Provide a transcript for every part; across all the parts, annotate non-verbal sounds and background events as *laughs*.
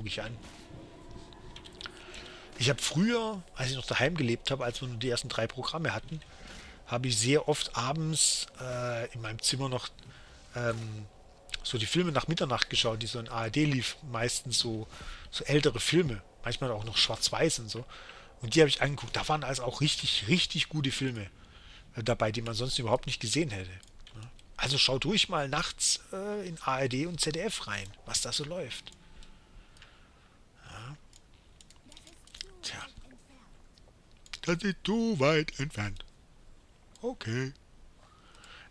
gucke ich an. Ich habe früher, als ich noch daheim gelebt habe, als wir nur die ersten drei Programme hatten, habe ich sehr oft abends äh, in meinem Zimmer noch ähm, so die Filme nach Mitternacht geschaut, die so in ARD lief, meistens so, so ältere Filme, manchmal auch noch schwarz-weiß und so. Und die habe ich angeguckt. Da waren also auch richtig, richtig gute Filme äh, dabei, die man sonst überhaupt nicht gesehen hätte. Also schaut ruhig mal nachts äh, in ARD und ZDF rein, was da so läuft. Ja. Tja. Das ist zu weit entfernt. Okay.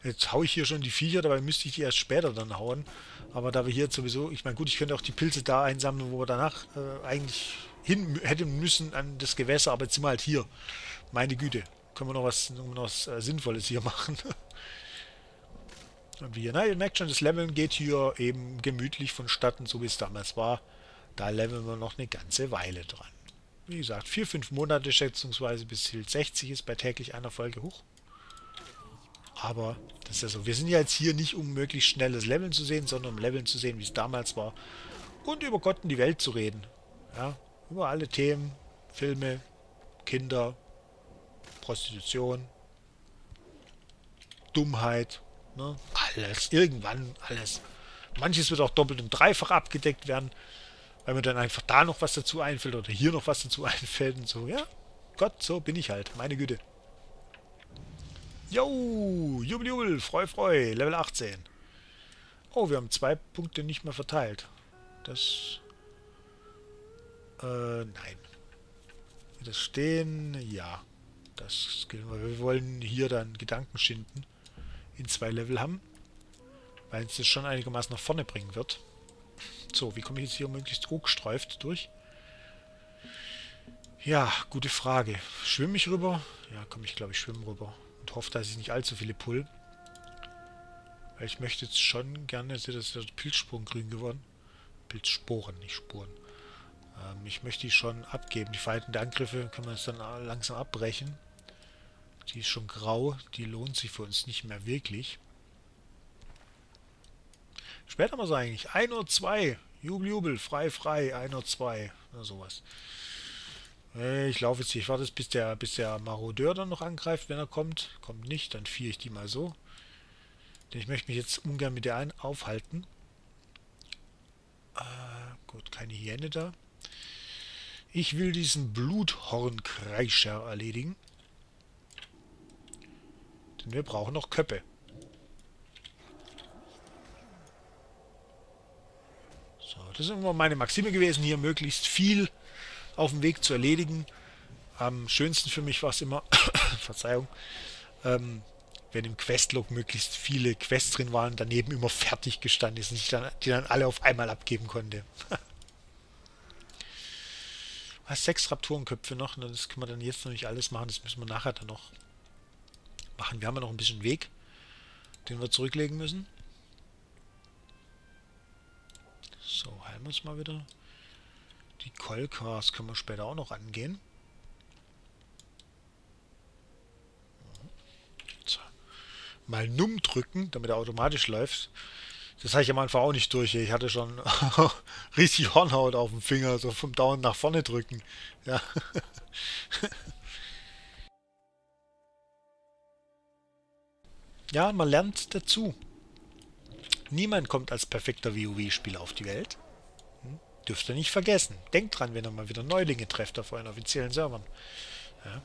Jetzt haue ich hier schon die Viecher, dabei müsste ich die erst später dann hauen. Aber da wir hier sowieso, ich meine gut, ich könnte auch die Pilze da einsammeln, wo wir danach äh, eigentlich hin hätten müssen an das Gewässer, aber jetzt sind wir halt hier. Meine Güte, können wir noch was, noch was äh, Sinnvolles hier *laughs* machen. Und wie ihr, na, ihr merkt schon, das Leveln geht hier eben gemütlich vonstatten, so wie es damals war. Da leveln wir noch eine ganze Weile dran. Wie gesagt, vier, fünf Monate schätzungsweise bis Hild 60 ist bei täglich einer Folge hoch. Aber das ist ja so. Wir sind ja jetzt hier nicht, um möglichst schnelles Leveln zu sehen, sondern um Leveln zu sehen, wie es damals war. Und über Gott und die Welt zu reden. Ja, über alle Themen, Filme, Kinder, Prostitution, Dummheit, ne? alles, irgendwann alles. Manches wird auch doppelt und dreifach abgedeckt werden, weil mir dann einfach da noch was dazu einfällt oder hier noch was dazu *laughs* einfällt und so, ja, Gott, so bin ich halt, meine Güte. Jo, jubel, jubel, freu, freu, Level 18. Oh, wir haben zwei Punkte nicht mehr verteilt. Das... Äh, nein. Das stehen, ja. Das wir. wollen hier dann Gedanken schinden in zwei Level haben. Weil es das schon einigermaßen nach vorne bringen wird. So, wie komme ich jetzt hier möglichst hochgestreift durch? Ja, gute Frage. Schwimme ich rüber? Ja, komme ich glaube ich schwimmen rüber. Und hoffe, dass ich nicht allzu viele pull. Weil ich möchte jetzt schon gerne, seht das ist ja Pilzspuren grün geworden. Pilzsporen, nicht Spuren. Ähm, ich möchte die schon abgeben. Die verhaltenen Angriffe können wir jetzt dann langsam abbrechen. Die ist schon grau. Die lohnt sich für uns nicht mehr wirklich. Später mal so eigentlich. 1 Uhr 2. Jubel, Jubel. Frei, frei. 1 Uhr 2. Oder sowas. Äh, ich laufe jetzt hier. Ich warte, bis der, bis der Marodeur dann noch angreift, wenn er kommt. Kommt nicht, dann fiere ich die mal so. Denn ich möchte mich jetzt ungern mit der einen aufhalten. Äh, gut, keine Hyäne da. Ich will diesen Bluthornkreischer erledigen. Denn wir brauchen noch Köppe. So, das ist immer meine Maxime gewesen, hier möglichst viel auf dem Weg zu erledigen. Am schönsten für mich war es immer, *coughs* Verzeihung, ähm, wenn im Questlog möglichst viele Quests drin waren, daneben immer fertig gestanden ist und ich dann, die dann alle auf einmal abgeben konnte. *laughs* Was, sechs Raptorenköpfe noch, das können wir dann jetzt noch nicht alles machen, das müssen wir nachher dann noch machen. Wir haben ja noch ein bisschen Weg, den wir zurücklegen müssen. Heilen wir uns mal wieder. Die Kolkas können wir später auch noch angehen. So. Mal Num drücken, damit er automatisch läuft. Das habe ich am Anfang auch nicht durch. Ich hatte schon *laughs* richtig Hornhaut auf dem Finger, so vom Daumen nach vorne drücken. Ja. *laughs* Ja, man lernt dazu. Niemand kommt als perfekter WoW-Spieler auf die Welt. Dürft ihr nicht vergessen. Denkt dran, wenn ihr mal wieder Neulinge trefft auf euren offiziellen Servern. Ja.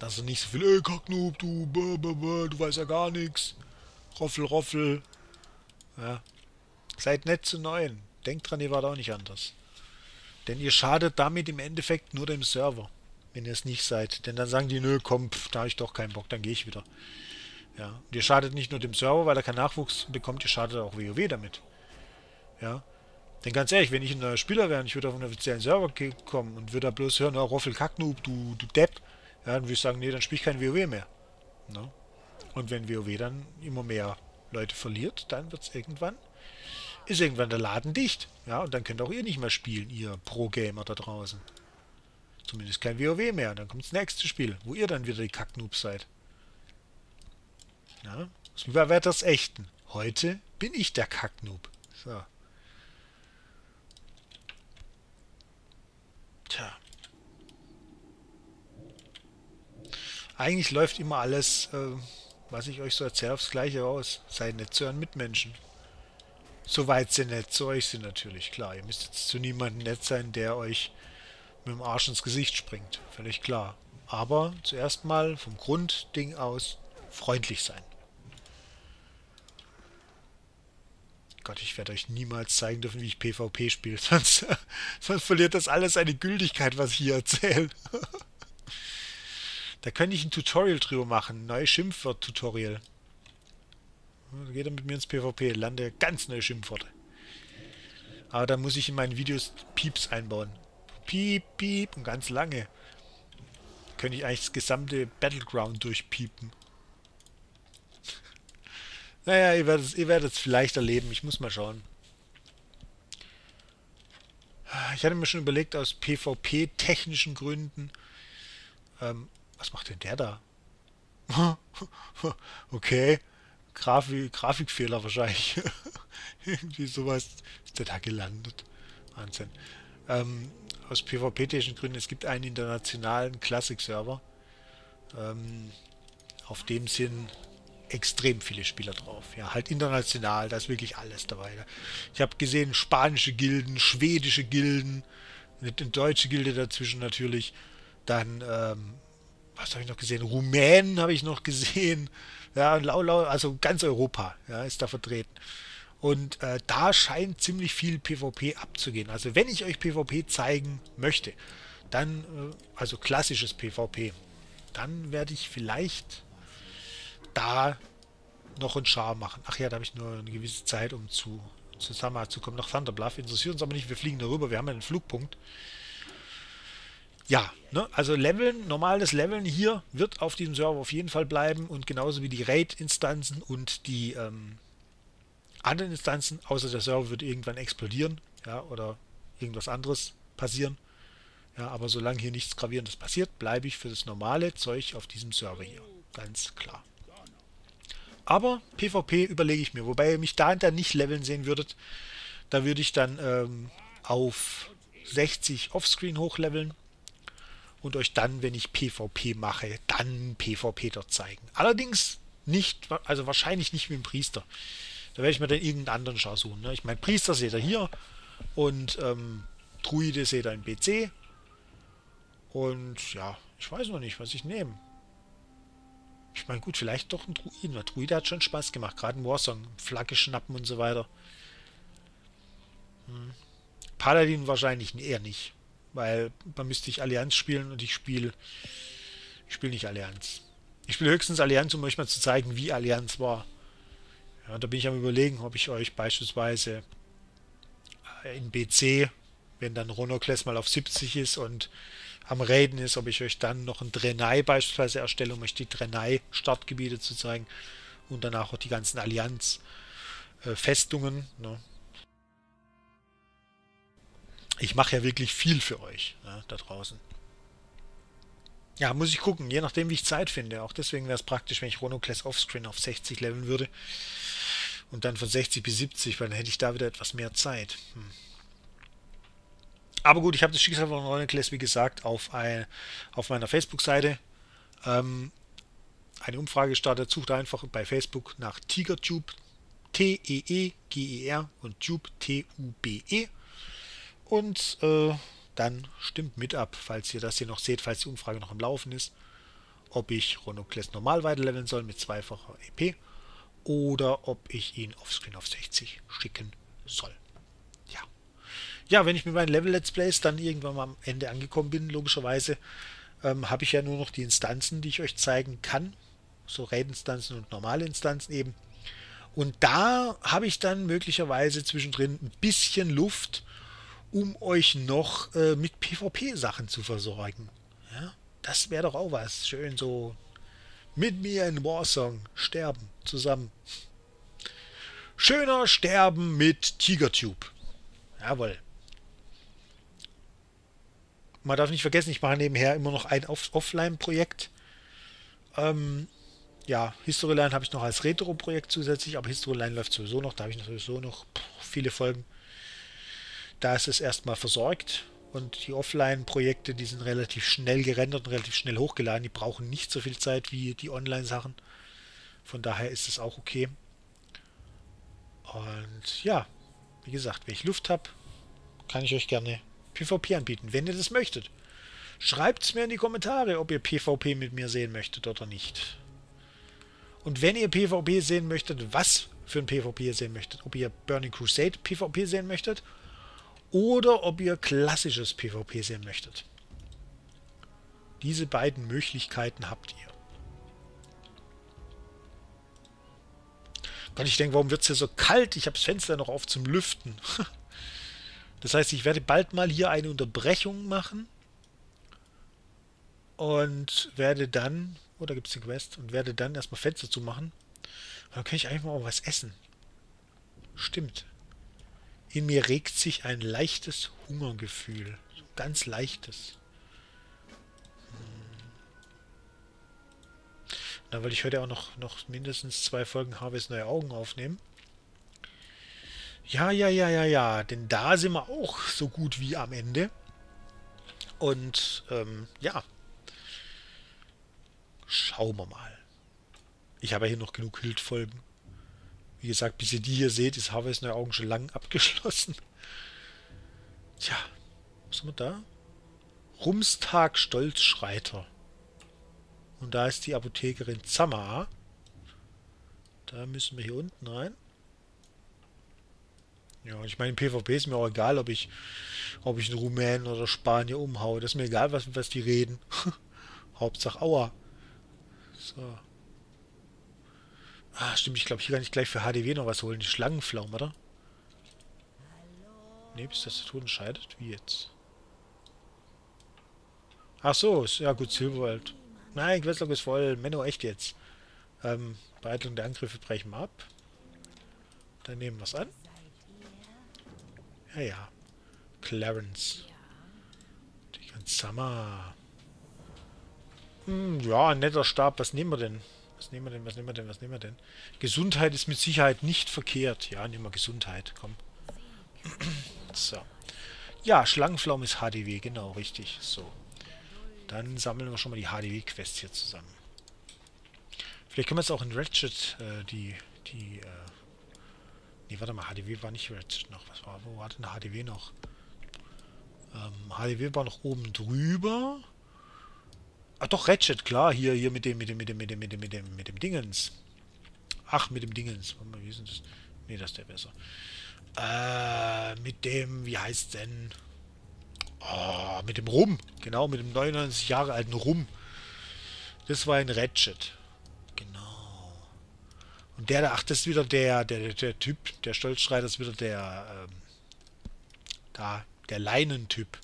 Also nicht so viel, ey, Kacknoob, du, bäh, bäh, bäh, du weißt ja gar nichts. Roffel, Roffel. Ja. Seid nett zu Neuen. Denkt dran, ihr wart auch nicht anders. Denn ihr schadet damit im Endeffekt nur dem Server, wenn ihr es nicht seid. Denn dann sagen die, nö, komm, pf, da habe ich doch keinen Bock, dann gehe ich wieder. Ja. Und ihr schadet nicht nur dem Server, weil er keinen Nachwuchs bekommt, ihr schadet auch WoW damit. Ja. Denn ganz ehrlich, wenn ich ein neuer Spieler wäre und ich würde auf einen offiziellen Server kommen und würde da bloß hören, oh, Roffel Kacknoob, du, du Depp, ja, dann würde ich sagen, nee, dann spiele ich kein WoW mehr. Ne? Und wenn WoW dann immer mehr Leute verliert, dann wird es irgendwann, ist irgendwann der Laden dicht. Ja, und dann könnt auch ihr nicht mehr spielen, ihr Pro-Gamer da draußen. Zumindest kein WoW mehr. Und dann kommt das nächste Spiel, wo ihr dann wieder die Kacknoobs seid. Ja, wer wäre das Echten? Heute bin ich der Kacknoob. So. Eigentlich läuft immer alles, äh, was ich euch so erzähle, aufs Gleiche aus. Seid nett zu euren Mitmenschen. Soweit sie nett zu euch sind natürlich, klar. Ihr müsst jetzt zu niemandem nett sein, der euch mit dem Arsch ins Gesicht springt. Völlig klar. Aber zuerst mal vom Grundding aus freundlich sein. Gott, ich werde euch niemals zeigen dürfen, wie ich PvP spiele. *laughs* Sonst, sonst verliert das alles seine Gültigkeit, was ich hier erzähle. *laughs* da könnte ich ein Tutorial drüber machen. Neue Schimpfwort-Tutorial. Geht er mit mir ins PvP, lande ganz neue Schimpfworte. Aber da muss ich in meinen Videos Pieps einbauen. Piep, piep und ganz lange. Da könnte ich eigentlich das gesamte Battleground durchpiepen. *laughs* Naja, ihr werdet, ihr werdet es vielleicht erleben. Ich muss mal schauen. Ich hatte mir schon überlegt, aus PvP-technischen Gründen. Ähm, was macht denn der da? *laughs* okay. Grafik, Grafikfehler wahrscheinlich. *laughs* Irgendwie sowas ist der da gelandet. Wahnsinn. Ähm, aus PvP-technischen Gründen, es gibt einen internationalen Classic-Server. Ähm, auf dem sind extrem viele Spieler drauf. Ja, halt international, da ist wirklich alles dabei. Ich habe gesehen, spanische Gilden, schwedische Gilden, eine deutsche Gilde dazwischen natürlich. Dann, ähm, was habe ich noch gesehen? Rumänen habe ich noch gesehen. Ja, lau, lau, also ganz Europa ja, ist da vertreten. Und äh, da scheint ziemlich viel PvP abzugehen. Also wenn ich euch PvP zeigen möchte, dann, äh, also klassisches PvP, dann werde ich vielleicht da noch ein Char machen. Ach ja, da habe ich nur eine gewisse Zeit, um zu, zu Summer zu kommen. Nach Thunderbluff interessiert uns aber nicht. Wir fliegen darüber. Wir haben einen Flugpunkt. Ja, ne? also Leveln, normales Leveln hier wird auf diesem Server auf jeden Fall bleiben und genauso wie die Raid-Instanzen und die ähm, anderen Instanzen, außer der Server wird irgendwann explodieren, ja, oder irgendwas anderes passieren. Ja, aber solange hier nichts Gravierendes passiert, bleibe ich für das normale Zeug auf diesem Server hier. Ganz klar. Aber PvP überlege ich mir, wobei ihr mich da dann nicht leveln sehen würdet. Da würde ich dann ähm, auf 60 Offscreen hochleveln und euch dann, wenn ich PvP mache, dann PvP dort zeigen. Allerdings nicht, also wahrscheinlich nicht mit dem Priester. Da werde ich mir dann irgendeinen anderen Schau suchen. Ne? Ich meine, Priester seht ihr hier und ähm, Druide seht ihr in BC. Und ja, ich weiß noch nicht, was ich nehme. Ich meine, gut, vielleicht doch ein Druiden. Der Druide hat schon Spaß gemacht, gerade im Warsong. Flagge schnappen und so weiter. Hm. Paladin wahrscheinlich eher nicht. Weil man müsste ich Allianz spielen und ich spiele ich spiele nicht Allianz. Ich spiele höchstens Allianz, um euch mal zu zeigen, wie Allianz war. Ja, da bin ich am überlegen, ob ich euch beispielsweise äh, in BC, wenn dann Ronocless mal auf 70 ist und am Reden ist, ob ich euch dann noch ein Drenai beispielsweise erstelle, um euch die Drenai-Startgebiete zu zeigen und danach auch die ganzen Allianz-Festungen. Ne? Ich mache ja wirklich viel für euch ne, da draußen. Ja, muss ich gucken, je nachdem, wie ich Zeit finde. Auch deswegen wäre es praktisch, wenn ich Ronocless Offscreen auf 60 leveln würde. Und dann von 60 bis 70, weil dann hätte ich da wieder etwas mehr Zeit. Hm. Aber gut, ich habe das Schicksal von Roneclass, wie gesagt, auf, ein, auf meiner Facebook-Seite ähm, eine Umfrage gestartet. Sucht einfach bei Facebook nach TigerTube, T-E-E-G-E-R und Tube, T-U-B-E. Und äh, dann stimmt mit ab, falls ihr das hier noch seht, falls die Umfrage noch am Laufen ist, ob ich Ronoclast normal weiterleveln soll mit zweifacher EP oder ob ich ihn offscreen auf 60 schicken soll ja, wenn ich mit meinen Level-Let's Plays dann irgendwann mal am Ende angekommen bin, logischerweise, ähm, habe ich ja nur noch die Instanzen, die ich euch zeigen kann. So Raid-Instanzen und normale Instanzen eben. Und da habe ich dann möglicherweise zwischendrin ein bisschen Luft, um euch noch äh, mit PvP-Sachen zu versorgen. Ja, das wäre doch auch was. Schön so mit mir in Warsong sterben zusammen. Schöner Sterben mit TigerTube. Jawohl man darf nicht vergessen, ich mache nebenher immer noch ein Off Offline-Projekt. Ähm, ja, Historyline habe ich noch als Retro-Projekt zusätzlich, aber Historyline läuft sowieso noch, da habe ich sowieso noch viele Folgen. Da ist es erstmal versorgt Und die Offline-Projekte, die sind relativ schnell gerendert und relativ schnell hochgeladen. Die brauchen nicht so viel Zeit wie die Online-Sachen. Von daher ist es auch okay. Und ja, wie gesagt, wenn ich Luft habe, kann ich euch gerne PvP anbieten, wenn ihr das möchtet. Schreibt es mir in die Kommentare, ob ihr PvP mit mir sehen möchtet oder nicht. Und wenn ihr PvP sehen möchtet, was für ein PvP ihr sehen möchtet. Ob ihr Burning Crusade PvP sehen möchtet oder ob ihr klassisches PvP sehen möchtet. Diese beiden Möglichkeiten habt ihr. Gott, ich denke, warum wird es hier so kalt? Ich habe das Fenster noch auf zum Lüften. *laughs* Das heißt, ich werde bald mal hier eine Unterbrechung machen und werde dann, oder gibt es den Quest, und werde dann erstmal Fenster zu machen. Und dann kann ich einfach mal was essen. Stimmt. In mir regt sich ein leichtes Hungergefühl. Ganz leichtes. Hm. Dann wollte ich heute auch noch, noch mindestens zwei Folgen Harvest Neue Augen aufnehmen. Ja, ja, ja, ja, ja. Denn da sind wir auch so gut wie am Ende. Und ähm, ja, Schauen wir mal. Ich habe ja hier noch genug Hildfolgen. Wie gesagt, bis ihr die hier seht, ist Harvest Neue Augen schon lang *laughs* abgeschlossen. Tja, was haben wir da? Rumstag Stolzschreiter. Und da ist die Apothekerin Zamma. Da müssen wir hier unten rein. Ja, ich meine, PvP ist mir auch egal, ob ich, ob ich einen Rumänen oder Spanier umhaue. Das ist mir egal, was, was die reden. *laughs* Hauptsache Aua. So. Ah, stimmt, ich glaube, hier kann ich gleich für HDW noch was holen. Die Schlangenflaum, oder? Ne, bis das Tod entscheidet. Wie jetzt? Ach so, ja gut, Silberwald. Nein, Questlog ist voll. Menno, echt jetzt. Ähm, Bereitung der Angriffe brechen wir ab. Dann nehmen wir es an. Ja, ja. Clarence. Die ganze Summer. Hm, ja, ein netter Stab. Was nehmen wir denn? Was nehmen wir denn? Was nehmen wir denn? Was nehmen wir denn? Gesundheit ist mit Sicherheit nicht verkehrt. Ja, nehmen wir Gesundheit. Komm. so. Ja, Schlangenflaum ist HDW. Genau, richtig. So. Dann sammeln wir schon mal die HDW-Quests hier zusammen. Vielleicht können wir jetzt auch in Ratchet äh, die... die äh nee, warte mal. HDW war nicht Ratchet noch. Was war, wo war denn HDW noch? Ähm, HDW war noch oben drüber. Ach doch, Ratchet, klar, hier, hier mit dem, mit dem, mit dem, mit dem, mit dem, mit dem, mit dem Dingens. Ach, mit dem Dingens. Warte mal, wie ist denn das? Nee, das ist der besser. Äh, mit dem, wie heißt denn? Oh, mit dem Rum. Genau, mit dem 99 Jahre alten Rum. Das war ein Ratchet. Genau. Und der, ach, das ist wieder der, der, der, der Typ, der Stolzschreiter ist wieder der, ähm, da, der Leinentyp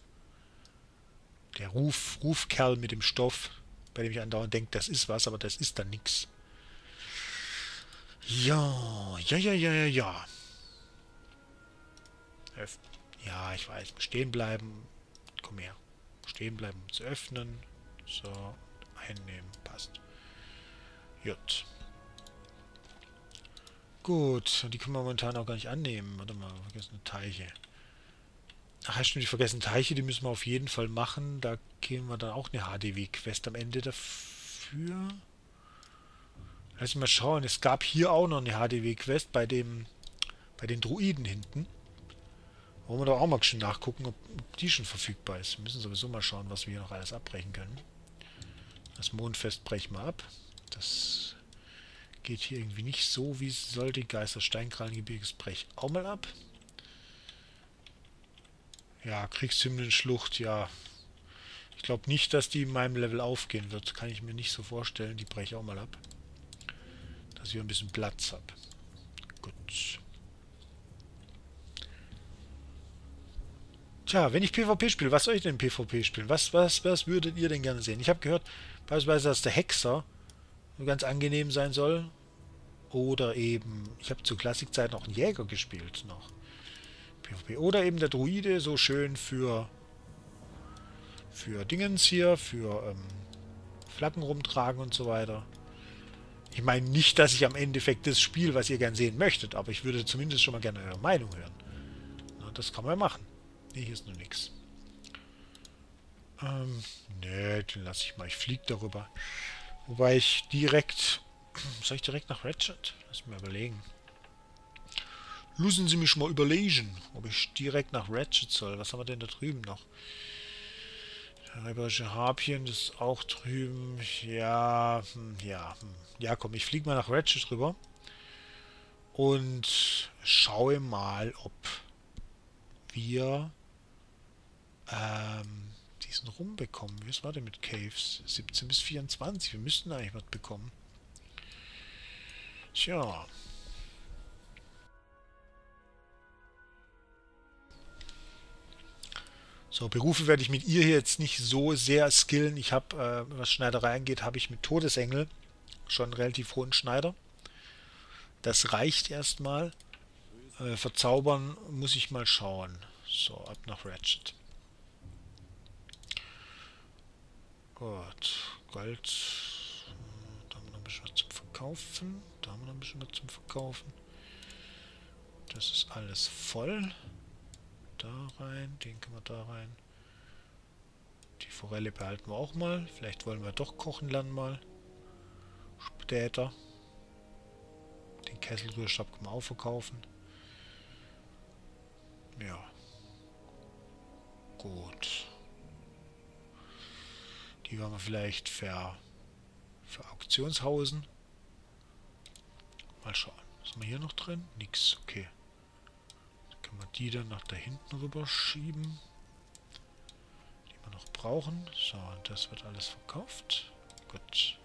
der Ruf, Rufkerl mit dem Stoff, bei dem ich andauernd denke, das ist was, aber das ist dann nichts. Ja, ja, ja, ja, ja, ja. Ja, ich weiß. Stehen bleiben. Komm her. Stehen bleiben, um zu öffnen. So, einnehmen. Passt. Jut. Gut, die können wir momentan auch gar nicht annehmen. Warte mal, vergessen Teiche. Hast du nicht vergessen, Teiche, die müssen wir auf jeden Fall machen. Da kriegen wir dann auch eine HDW-Quest am Ende dafür. Lass mich mal schauen. Es gab hier auch noch eine HDW-Quest bei dem bei den Druiden hinten. Wollen wir da auch mal schon nachgucken, ob, ob die schon verfügbar ist. Wir müssen sowieso mal schauen, was wir hier noch alles abbrechen können. Das Mondfest brechen wir ab. Das geht hier irgendwie nicht so, wie es sollte. Geister Steinkrallengebirges brech auch mal ab. Ja, Kriegshymnen-Schlucht, ja. Ich glaube nicht, dass die in meinem Level aufgehen wird. Kann ich mir nicht so vorstellen. Die breche ich auch mal ab. Dass ich ein bisschen Platz habe. Gut. Tja, wenn ich PvP spiele, was soll ich denn PvP spielen? Was, was, was würdet ihr denn gerne sehen? Ich habe gehört, beispielsweise, dass der Hexer ganz angenehm sein soll. Oder eben, ich habe zur Klassikzeit noch einen Jäger gespielt noch. PvP. Oder eben der Druide, so schön für für Dingens hier, für ähm, Flaggen rumtragen und so weiter. Ich meine nicht, dass ich am Endeffekt das Spiel, was ihr gern sehen möchtet, aber ich würde zumindest schon mal gerne eure Meinung hören. Na, das kann man machen. Nee, hier ist nur nichts. Ähm, nee, den lasse ich mal. Ich fliege darüber. Wobei ich direkt... *clears throat* Soll ich direkt nach Ratchet? Lass mich mal überlegen. Lassen Sie mich mal überlegen, ob ich direkt nach Ratchet soll. Was haben wir denn da drüben noch? Räuberische Harpien, das ist auch drüben. Ja, hm, ja. Hm. Ja, komm, ich fliege mal nach Ratchet rüber. Und schaue mal, ob wir ähm, diesen rumbekommen. Wie war denn mit Caves? 17 bis 24. Wir müssten eigentlich was bekommen. Tja. So, Berufe werde ich mit ihr hier jetzt nicht so sehr skillen. Ich habe, äh, was Schneiderei angeht, habe ich mit Todesengel schon einen relativ hohen Schneider. Das reicht erstmal. Äh, verzaubern muss ich mal schauen. So, ab nach Ratchet. Gut, Gold. Da haben wir noch ein bisschen was zum Verkaufen. Da haben wir noch ein bisschen was zum Verkaufen. Das ist alles voll da rein, den können wir da rein. Die Forelle behalten wir auch mal. Vielleicht wollen wir doch kochen lernen mal. Später. Den Kesselrührstab können wir auch verkaufen. Ja. Gut. Die werden wir vielleicht für, für Auktionshausen. Mal schauen. Was haben wir hier noch drin? Nix. Okay. Können wir die dann nach da hinten rüber schieben. Die wir noch brauchen. So, und das wird alles verkauft. Gut.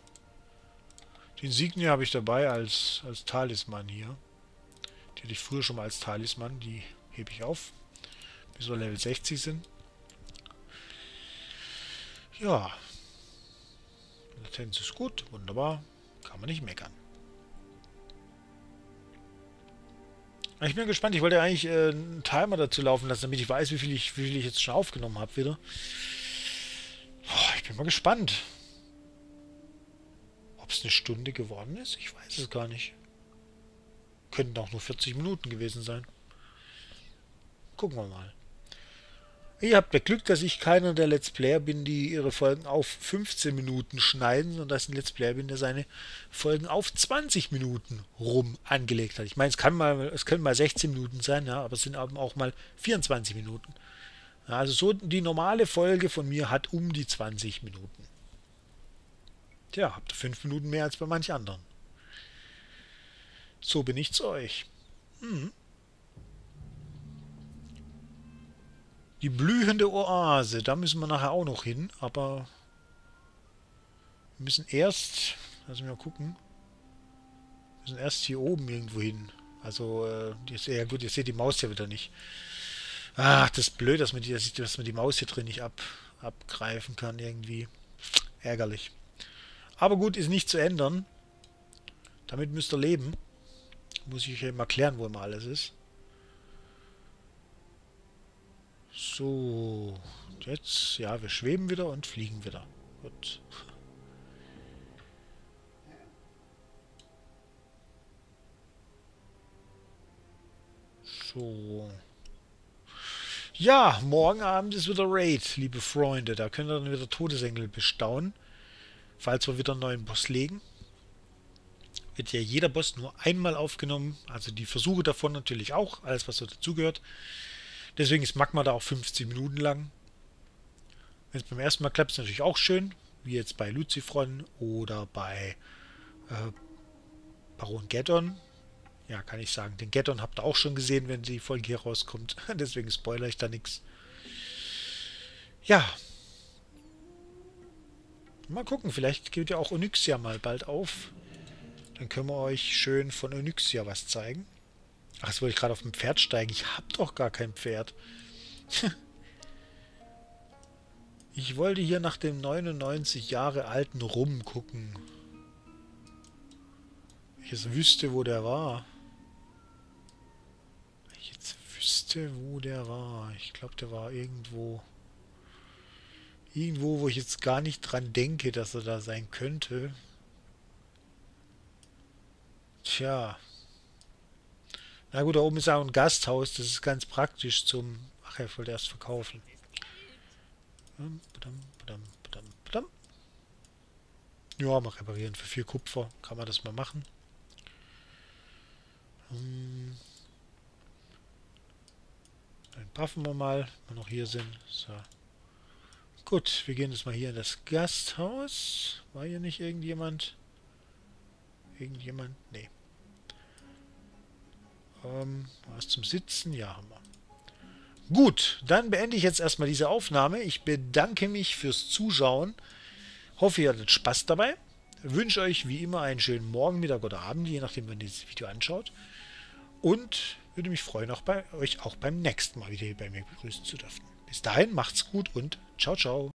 Den Signia habe ich dabei als, als Talisman hier. Die hatte ich früher schon mal als Talisman. Die hebe ich auf. Bis wir Level 60 sind. Ja. Latenz ist gut. Wunderbar. Kann man nicht meckern. Ich bin gespannt. Ich wollte eigentlich äh, einen Timer dazu laufen lassen, damit ich weiß, wie viel ich, wie viel ich jetzt schon aufgenommen habe wieder. Boah, ich bin mal gespannt. Ob es eine Stunde geworden ist? Ich weiß es gar nicht. Könnten auch nur 40 Minuten gewesen sein. Gucken wir mal. Ihr habt ja Glück, dass ich keiner der Let's Player bin, die ihre Folgen auf 15 Minuten schneiden, sondern dass ein Let's Player bin, der seine Folgen auf 20 Minuten rum angelegt hat. Ich meine, es kann mal, es können mal 16 Minuten sein, ja, aber es sind auch mal 24 Minuten. Ja, also so die normale Folge von mir hat um die 20 Minuten. Tja, habt ihr 5 Minuten mehr als bei manch anderen. So bin ich zu euch. Hm. Die blühende Oase, da müssen wir nachher auch noch hin, aber wir müssen erst, lass mich mal gucken, wir müssen erst hier oben irgendwo hin. Also, äh, ja gut, ihr seht die Maus ja wieder nicht. Ach, das ist blöd, dass man die, dass man die Maus hier drin nicht ab, abgreifen kann irgendwie. Ärgerlich. Aber gut, ist nicht zu ändern. Damit müsst ihr leben. Muss ich euch mal erklären, wo immer alles ist. So, jetzt, ja, wir schweben wieder und fliegen wieder. Gut. So. Ja, morgen Abend ist wieder Raid, liebe Freunde. Da könnt ihr dann wieder Todesengel bestaunen. Falls wir wieder einen neuen Boss legen. Wird ja jeder Boss nur einmal aufgenommen. Also die Versuche davon natürlich auch. Alles, was so dazugehört. Deswegen ist Magma da auch 50 Minuten lang. Wenn es beim ersten Mal klappt, ist natürlich auch schön, wie jetzt bei Lucifron oder bei äh, Baron Geddon. Ja, kann ich sagen. Den Geddon habt ihr auch schon gesehen, wenn die Folge hier rauskommt. *laughs* Deswegen spoilere ich da nichts. Ja. Mal gucken, vielleicht geht ja auch Onyxia mal bald auf. Dann können wir euch schön von Onyxia was zeigen. Ach, jetzt wollte ich gerade auf dem Pferd steigen. Ich habe doch gar kein Pferd. *laughs* ich wollte hier nach dem 99 Jahre alten rumgucken. Ich jetzt wüsste, wo der war. Ich jetzt wüsste, wo der war. Ich glaube, der war irgendwo... Irgendwo, wo ich jetzt gar nicht dran denke, dass er da sein könnte. Tja. Na gut, da oben ist auch ein Gasthaus, das ist ganz praktisch zum... Ach, er wollte erst verkaufen. Ja, mal reparieren für vier Kupfer. Kann man das mal machen. Hm. Dann buffen wir mal, wenn wir noch hier sind. So. Gut, wir gehen jetzt mal hier in das Gasthaus. War hier nicht irgendjemand? Irgendjemand? Nee. Ähm, was zum Sitzen? Ja, haben wir. Gut, dann beende ich jetzt erstmal diese Aufnahme. Ich bedanke mich fürs Zuschauen. Hoffe, ihr hattet Spaß dabei. Wünsche euch wie immer einen schönen Morgen, Mittag oder Abend, je nachdem, wann ihr dieses Video anschaut. Und würde mich freuen, auch bei euch auch beim nächsten Mal wieder hier bei mir begrüßen zu dürfen. Bis dahin, macht's gut und ciao, ciao.